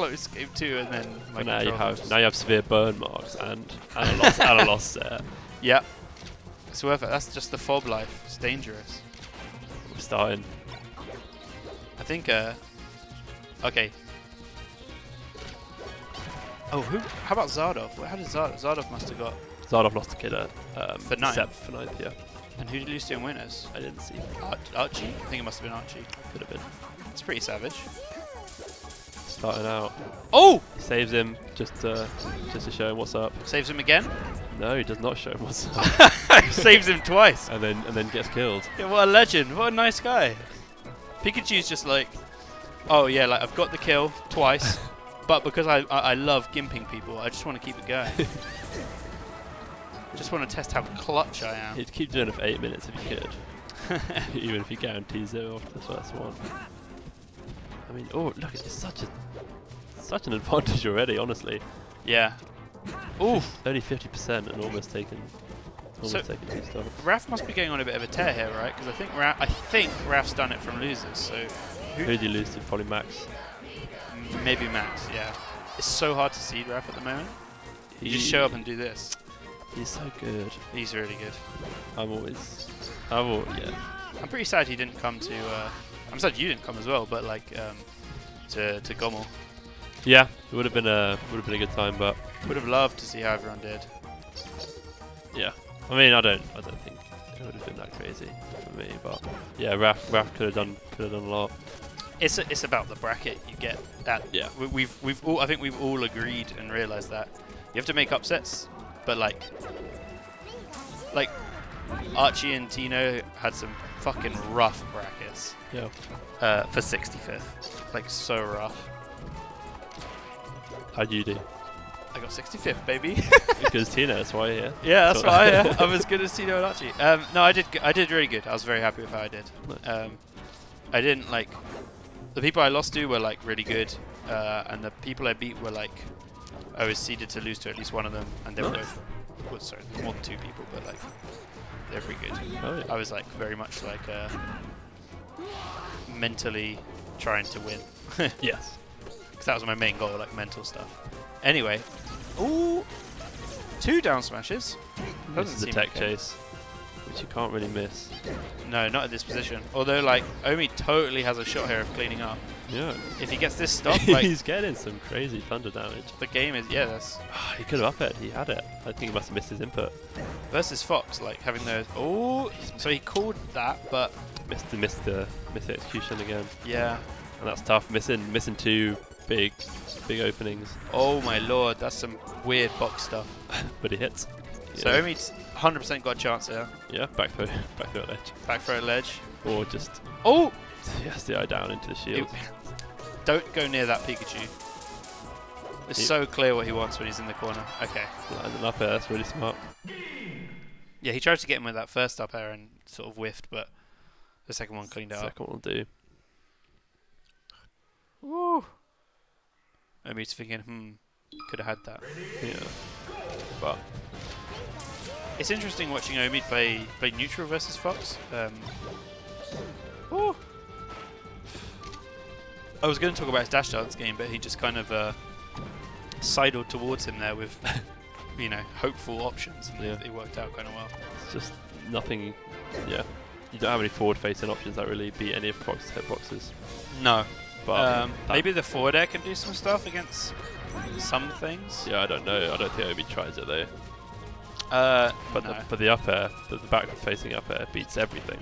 close game two, and then my now you have now you have severe burn marks and and a loss and a loss set. Yeah. It's worth it. That's just the fob life. It's dangerous. We're starting. I think. uh... Okay. Oh, who? How about Zardov? How did Zardov? Zardov must have got. Zardov lost a killer um, For ninth? Sep for ninth, yeah. And who did he lose to in winners? I didn't see. Ar- Archie? I think it must have been Archie. Could have been. It's pretty savage. Starting out. Oh! Saves him just to, just to show him what's up. Saves him again. No, he does not show him what's up. Saves him twice. and then and then gets killed. Yeah, what a legend. What a nice guy. Pikachu's just like, oh yeah, like I've got the kill twice, but because I, I, I love gimping people, I just want to keep it going. just want to test how clutch I am. He'd keep doing it for eight minutes if he could. Even if he guarantees it after the first one. I mean, oh look, it's such a such an advantage already. Honestly, yeah. Ooh, only fifty percent and almost taken almost So- taken two. Raf must be going on a bit of a tear here, right? Because I think Raf, I think Raf's done it from losers. So Who did you lose to? Probably Max. m- maybe Max. Yeah. It's so hard to seed Raf at the moment. You just show up and do this. He's so good. He's really good. I'm always, I'm always, yeah. I'm pretty sad he didn't come to. Uh, I'm sad you didn't come as well, but like um, to to Gommel. Yeah, it would have been a would have been a good time, but Would have loved to see how everyone did. yeah. I mean, I don't, I don't think it would have been that crazy for me, but yeah, Raf, Raf could have done, could have done a lot. It's it's about the bracket you get. At Yeah. we, we've we've all I think we've all agreed and realized that you have to make upsets, but like like Archie and Tino had some fucking rough brackets Yeah. uh, for 65th, like so rough. How'd you do? I got 65th, baby. because Tina, that's why, yeah. yeah, that's So- why yeah. I'm as good as Tino and Archie. Um, no, I did I did really good. I was very happy with how I did. Nice. Um, I didn't like the people I lost to were like really good, uh, and the people I beat were like I was seeded to lose to at least one of them, and they were both well, sorry, more than two people, but like they're pretty good. Oh, yeah. I was like very much like uh, mentally trying to win yes. because that was my main goal, like mental stuff. Anyway, ooh, two down smashes. This is the tech okay. chase, which you can't really miss. No, not at this position. Although like Omi totally has a shot here of cleaning up. Yeah. If he gets this stop, like He's getting some crazy thunder damage. the game is yeah, that's Ah, he could have up it. He had it. I think he must have missed his input. versus Fox, like having those. Oh, so he called that, but Missed the missed the missed the execution again, yeah. and that's tough. Missing missing two big big openings, Oh my lord, that's some weird box stuff. but he hits. So Yeah. Omi's 100% got a chance here. Yeah, back throw back throw ledge, Back throw ledge. or just Oh, yes, the eye down into the shield. Don't go near that Pikachu. It's He- so clear what he wants when he's in the corner. Okay. Up air. That's really smart. Yeah, he tried to get him with that first up air and sort of whiffed, but the second one cleaned it up. Second one will do. Woo. Omi's thinking, hmm, could have had that. Yeah, but It's interesting watching Omi play play neutral versus Fox. Um, ooh. I was going to talk about his dash dance game, but he just kind of uh, sidled towards him there with, you know, hopeful options, and Yeah. it, it worked out kind of well. it's just nothing. Yeah, you don't have any forward-facing options that really beat any of Fox's hitboxes. No, But um, maybe the forward air can do some stuff against some things. Yeah, I don't know. I don't think Omi tries it though. Uh, But no. the, but the up air, the, the backward facing up air beats everything.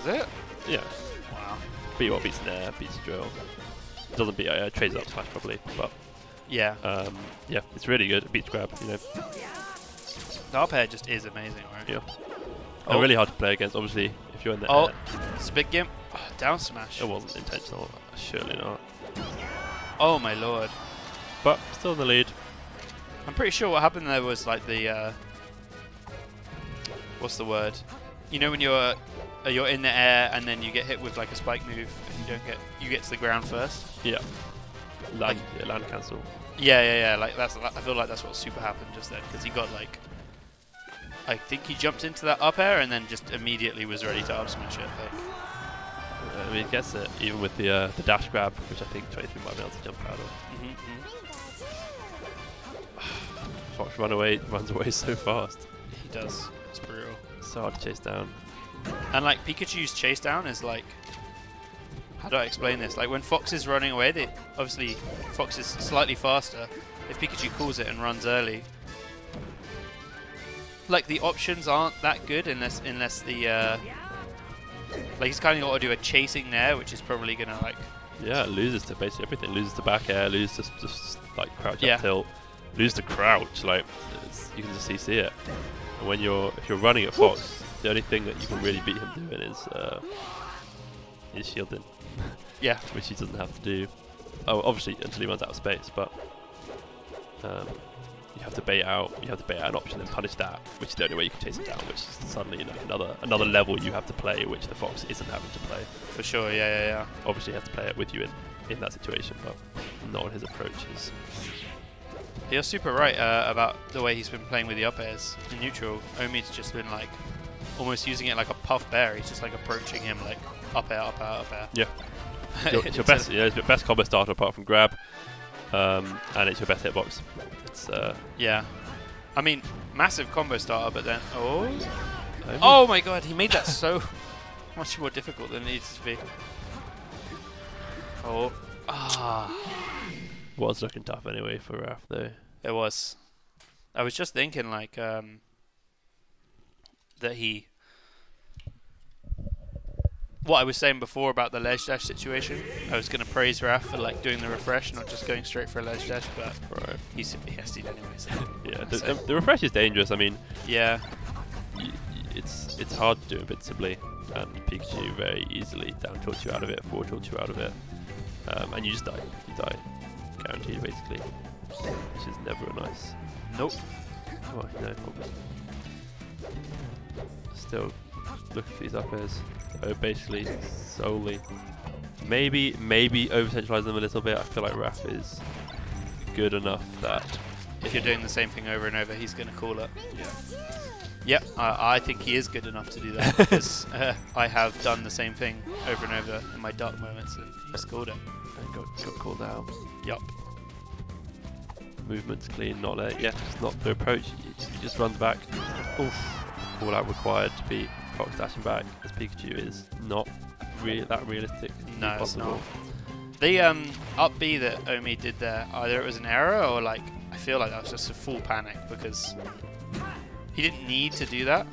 is it? Yeah, Beat what beats Nair, beats drill. Doesn't beat uh, trades up smash probably, but Yeah, um, yeah, it's really good. It beats grab, you know. the up air just is amazing, right? Yeah. Oh. Really hard to play against. Obviously, if you're in the Oh, air, Spit Gimp, oh, down smash. it wasn't intentional. Surely not. Oh my lord. But still in the lead. I'm pretty sure what happened there was like the uh, what's the word? You know when you're you're in the air and then you get hit with like a spike move and you don't get you get to the ground first. Yeah. Land, Like- yeah, land cancel. Yeah, yeah, yeah. Like that's I feel like that's what super happened just then because he got like I think he jumped into that up air and then just immediately was ready to up smash it. Like I mean, gets it even with the uh, the dash grab, which I think 23 might be able to jump out of. Mhm, mhm. Fox run away, runs away so fast. He does. It's brutal. So hard to chase down. And like Pikachu's chase down is like, how do I explain this? Like when Fox is running away, they obviously Fox is slightly faster. If Pikachu calls it and runs early, like the options aren't that good unless unless the uh, like he's kind of got to do a chasing there, which is probably gonna like Yeah, it loses to basically everything. Loses to back air, loses to just like crouch Yeah. up tilt, loses to crouch. Like you can just see, see it. And when you're if you're running at Fox, the only thing that you can really beat him doing is uh, is shielding, yeah which he doesn't have to do. Oh, obviously until he runs out of space, but um, you have to bait out. You have to bait out an option and punish that, which is the only way you can chase it down. Which is suddenly you know, another another level you have to play, which the Fox isn't having to play. for sure. Yeah yeah yeah. Obviously, you have to play it with you in in that situation, but not on his approaches. You're super right uh, about the way he's been playing with the up airs in neutral. Omi's just been like almost using it like a puff bair. He's just like approaching him like up air, up air, up air. Yeah. It's your, your best, yeah, it's your best combo starter apart from grab, um, and it's your best hitbox. It's uh, Yeah. I mean, massive combo starter, but then oh, oh my god, he made that so much more difficult than it needed to be. Oh, ah, was looking tough anyway for Raf though. it was. I was just thinking like um, that he. What I was saying before about the ledge dash situation, I was going to praise Raf for like doing the refresh, not just going straight for a ledge dash, but Right. he's super SD'd anyway. So. Yeah. The, So- the, refresh is dangerous. I mean, Yeah, it's it's hard to do invincibly, and Pikachu very easily down tilts you out of it, forward tilts you out of it, um, and you just die. You die, guaranteed basically, which is never a nice. nope. Oh, no problem. Still look at these up airs. Oh, basically solely. Maybe, maybe over centralize them a little bit. I feel like Raf is good enough that. If you're doing the same thing over and over, he's going to call it. Yeah. Yep, I, I think he is good enough to do that because uh, I have done the same thing over and over in my dark moments and he's called it. And got, got called out. Yup. Movement's clean, not there. Yeah, it's not the approach. He, he just runs back. Oof. Call out required to beat Fox dashing back as Pikachu is not re- that realistic. No, it's not. The um, up B that Omi did there, either it was an error or like I feel like that was just a full panic because he didn't need to do that.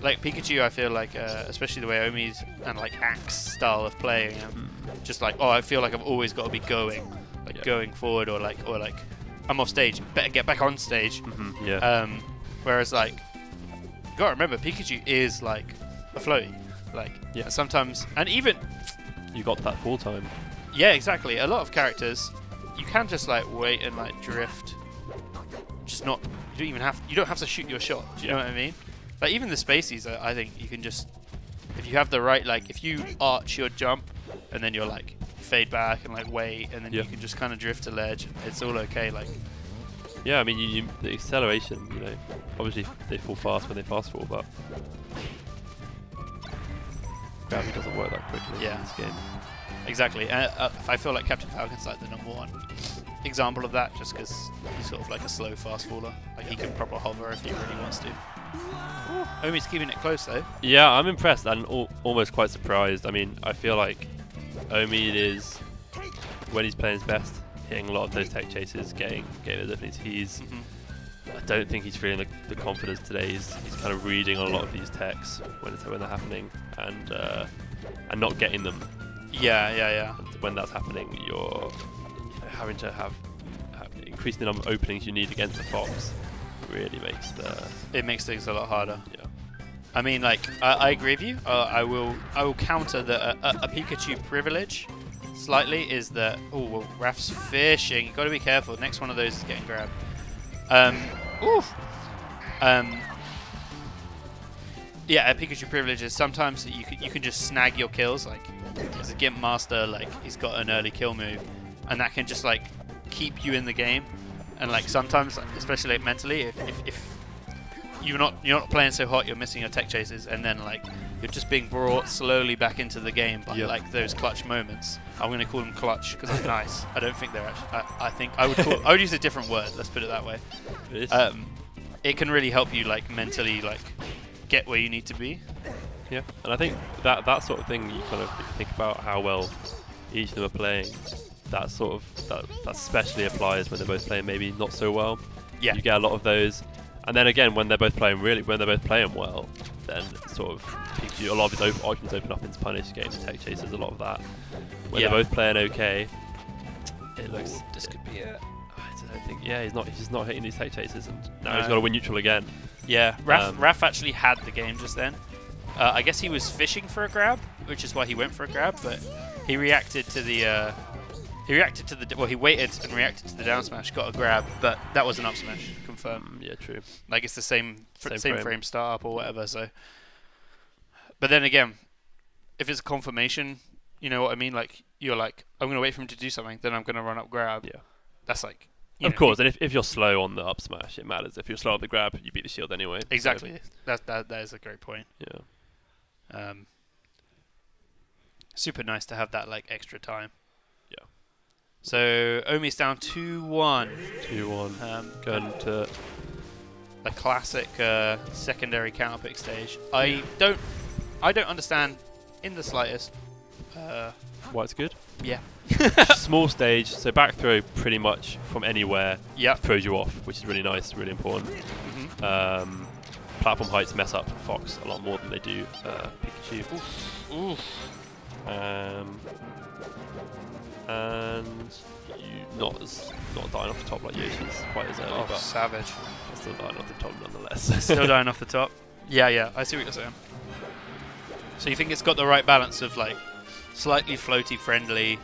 Like Pikachu, I feel like, uh, especially the way Omi's and like Axe style of playing, um, Mm. just like oh, I feel like I've always got to be going, like Yeah. going forward or like or like I'm off stage, better get back on stage. Mhm, Yeah. Um, whereas like, you gotta remember, Pikachu is like a floaty. Like Yeah. sometimes, and even you got that full time. yeah, exactly. A lot of characters, you can just like wait and like drift. Just not. You don't even have. You don't have to shoot your shot. Do you know what I mean? Like even the spacies, I I think you can just. If you have the right, like if you arch your jump, and then you're like fade back and like wait, and then Yeah. you can just kind of drift a ledge. It's all okay. Like Yeah, I mean, you, you, the acceleration, you know, obviously they fall fast when they fast fall, but gravity doesn't work that quickly Yeah. in this game. Exactly. And uh, I feel like Captain Falcon's like the number one example of that, just because he's sort of like a slow fast faller. Like he can proper hover if he really wants to. Omi's keeping it close though. Yeah, I'm impressed and al- almost quite surprised. I mean, I feel like Omi is, when he's playing his best, hitting a lot of those tech chases, getting getting those openings. He's, Mhm. I don't think he's feeling the, the confidence today. He's, he's kind of reading on a lot of these techs when when they're happening and uh, and not getting them. Yeah, yeah, yeah. And when that's happening, you're having to have, have increasing the number of openings you need against the fox. Really makes the It makes things a lot harder. yeah. I mean, like I, I agree with you. Uh, I will. I will counter that a, a, a Pikachu privilege slightly is that oh well, Raf's fishing. You got to be careful. Next one of those is getting grabbed. Um, oof. Um, yeah, Pikachu privileges. sometimes you can, you can just snag your kills. Like as a Gimp Master, like he's got an early kill move, and that can just like keep you in the game. And like sometimes, especially like, mentally, if, if, if you're not you're not playing so hot, you're missing your tech chases, and then like you're just being brought slowly back into the game by Yep. like those clutch moments. I'm going to call them clutch because it's nice. I don't think they're actually. I, I think I would call. I would use a different word. Let's put it that way. Um, it can really help you like mentally like get where you need to be. Yeah, and I think that that sort of thing you kind of think about how well each of them are playing. That sort of that, that especially applies when they're both playing maybe not so well. Yeah. you get a lot of those, and then again when they're both playing really when they're both playing well, then sort of a lot of his op- options open up into punish games, tech chasers, a lot of that. When Yeah. they're both playing okay, it looks. This could be it. I don't think. Yeah, he's not. He's just not hitting these tech chasers, and now he's got to win neutral again. Yeah, Raf, Um, Raf actually had the game just then. Uh, I guess he was fishing for a grab, which is why he went for a grab, but he reacted to the. Uh, he reacted to the. Well, he waited and reacted to the down smash, got a grab, but that was an up smash, confirmed. Um, yeah, true. Like it's the same fr- Same same, frame. frame. startup or whatever. So, but then again, if it's a confirmation, you know what I mean. Like you're like, I'm gonna wait for him to do something, then I'm gonna run up grab. Yeah. That's like. Of know, course, and if, if you're slow on the up smash, it matters. If you're slow on the grab, you beat the shield anyway. so, Exactly. That that that is a great point. yeah. Um, super nice to have that like extra time. So Omi's down two one. Two one. Um, Going to the classic uh, secondary counter pick stage. I don't, I don't understand in the slightest. Uh, why it's good. yeah. Small stage, so back throw pretty much from anywhere Yep. throws you off, which is really nice, really important. hmm Um, platform heights mess up Fox a lot more than they do uh, Pikachu. Ooh. Um, and you not as not dying off the top like Yoshi's quite as early, Oh, but savage. still dying off the top nonetheless. Still dying off the top. Yeah, yeah. I see what you're saying. So you think it's got the right balance of like slightly floaty, friendly,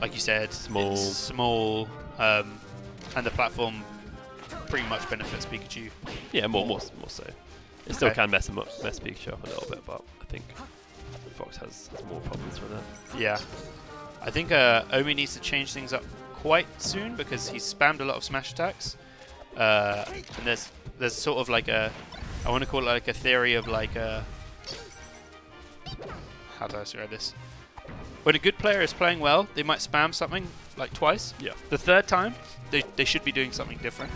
like you said, Small. it's small, um, and the platform pretty much benefits Pikachu. Yeah, more, more, more so. It still can mess him up, mess Pikachu up a little bit, but I think Fox has, more problems with it. Yeah. I think uh, Omi needs to change things up quite soon because he's spammed a lot of smash attacks. Uh, and there's there's sort of like a I want to call it like a theory of like a how do I describe this? When a good player is playing well, they might spam something like twice. Yeah. The third time, they, they should be doing something different.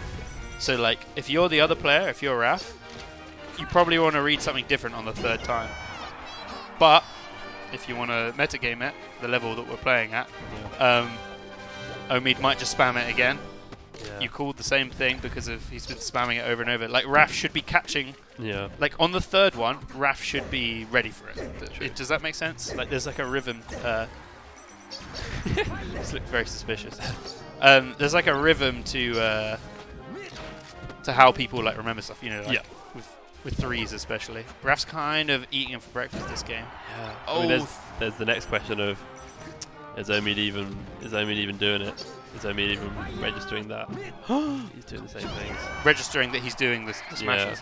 So like if you're the other player, if you're Raf, you probably want to read something different on the third time. But if you want to metagame it, the level that we're playing at, um, Omid might just spam it again. Yeah. You called the same thing because of he's been spamming it over and over. Like Raf should be catching, yeah. like on the third one, Raf should be ready for it. It- Does that make sense? Like there's like a rhythm. Uh, this looks very suspicious. Um, there's like a rhythm to uh, to how people like remember stuff. You know, like Yeah. With with threes especially. Raf's kind of eating them for breakfast this game. Yeah. Oh. I mean, there's, oh. there's the next question of is Omid even is Omid even doing it? Is Omid even registering that? He's doing the same things. registering that he's doing the, the smashes.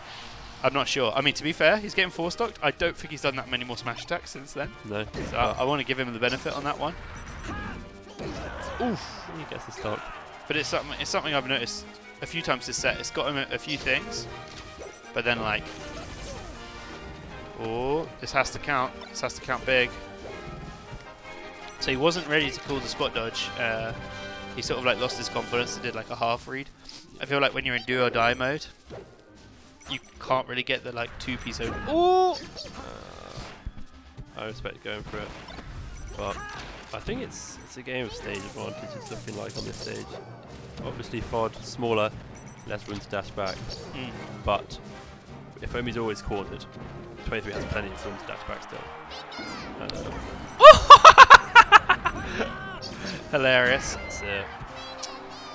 I'm not sure. I mean, to be fair, he's getting four stocked. I don't think he's done that many more smash attacks since then. No. So I, I want to give him the benefit on that one. Oof. He gets the stock. But it's something. It's something I've noticed a few times this set. It's got him a, a few things, but then like, oh, this has to count. This has to count big. So he wasn't ready to call the spot dodge. Uh, he sort of like lost his confidence and did like a half read. I feel like when you're in do or die mode, you can't really get the like two piece over. Oh, I respect going for it, but I think it's it's a game of stage advantage. It's looking like on this stage. Obviously, Fod smaller, less room to dash back, Mm. but if Omi's always cornered, 23 has plenty of room to dash back still. Um, hilarious. it's, uh,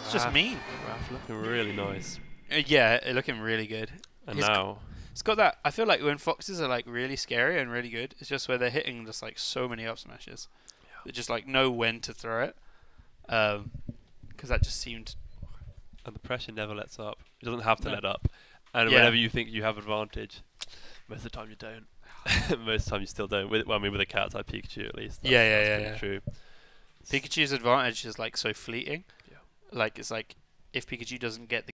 It's just Raf- mean. Raf looking really nice. Uh, yeah, looking really good. And He's now, It's got that. I feel like when foxes are like really scary and really good, it's just where they're hitting just like so many up smashes. They just like know when to throw it. Um 'cause that just seemed. and the pressure never lets up. It doesn't have to No. let up. And Yeah. whenever you think you have advantage, most of the time you don't. most of the time you still don't. With, well, I mean, with a cat type Pikachu at least. Yeah, that's- yeah, that's yeah, yeah. True. Pikachu's advantage is like so fleeting. Yeah. Like it's like if Pikachu doesn't get the